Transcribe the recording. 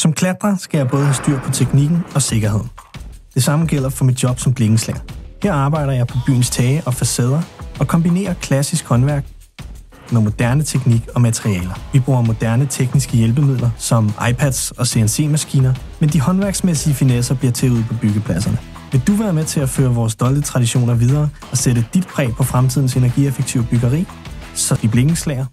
Som klatrer skal jeg både have styr på teknikken og sikkerheden. Det samme gælder for mit job som blikkenslager. Her arbejder jeg på byens tage og facader og kombinerer klassisk håndværk med moderne teknik og materialer. Vi bruger moderne tekniske hjælpemidler som iPads og CNC-maskiner, men de håndværksmæssige finesser bliver til ude på byggepladserne. Vil du være med til at føre vores stolte traditioner videre og sætte dit præg på fremtidens energieffektive byggeri? Så i blikkenslager